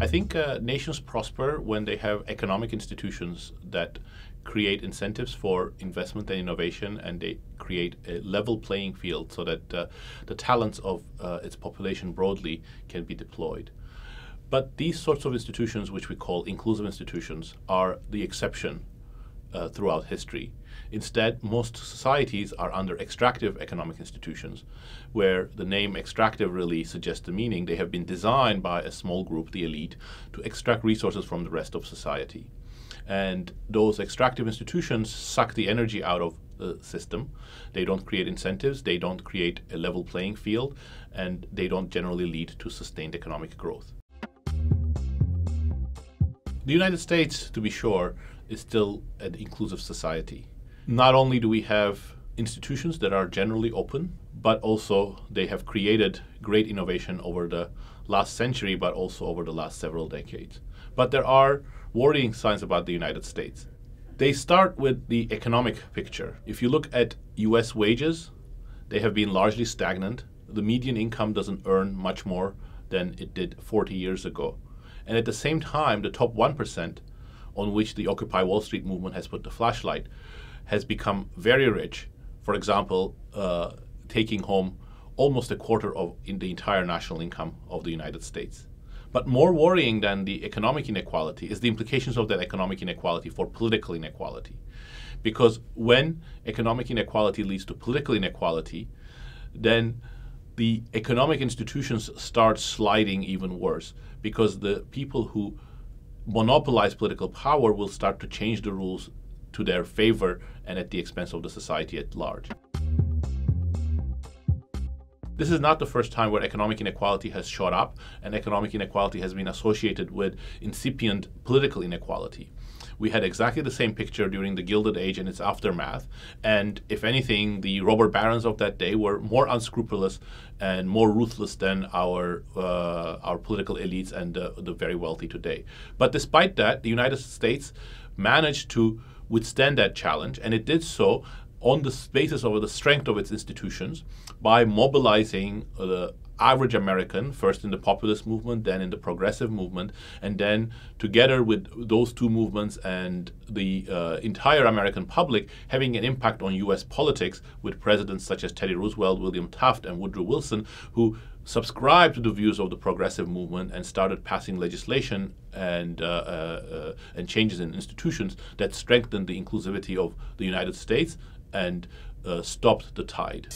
I think uh, nations prosper when they have economic institutions that create incentives for investment and innovation, and they create a level playing field so that uh, the talents of uh, its population broadly can be deployed. But these sorts of institutions, which we call inclusive institutions, are the exception uh, throughout history. Instead, most societies are under extractive economic institutions, where the name extractive really suggests the meaning. They have been designed by a small group, the elite, to extract resources from the rest of society. And those extractive institutions suck the energy out of the system. They don't create incentives, they don't create a level playing field, and they don't generally lead to sustained economic growth. The United States, to be sure, is still an inclusive society. Not only do we have institutions that are generally open, but also they have created great innovation over the last century, but also over the last several decades. But there are worrying signs about the United States. They start with the economic picture. If you look at US wages, they have been largely stagnant. The median income doesn't earn much more than it did 40 years ago. And at the same time, the top 1%, on which the Occupy Wall Street movement has put the flashlight, has become very rich. For example, uh, taking home almost a quarter of in the entire national income of the United States. But more worrying than the economic inequality is the implications of that economic inequality for political inequality. Because when economic inequality leads to political inequality, then the economic institutions start sliding even worse because the people who monopolize political power will start to change the rules to their favor and at the expense of the society at large. This is not the first time where economic inequality has shot up, and economic inequality has been associated with incipient political inequality. We had exactly the same picture during the Gilded Age and its aftermath. And if anything, the robber barons of that day were more unscrupulous and more ruthless than our uh, our political elites and uh, the very wealthy today. But despite that, the United States managed to withstand that challenge, and it did so on the basis of the strength of its institutions by mobilizing the average American, first in the populist movement, then in the progressive movement, and then together with those two movements and the uh, entire American public having an impact on US politics with presidents such as Teddy Roosevelt, William Taft, and Woodrow Wilson, who subscribed to the views of the progressive movement and started passing legislation and uh, uh, and changes in institutions that strengthened the inclusivity of the United States and uh, stopped the tide.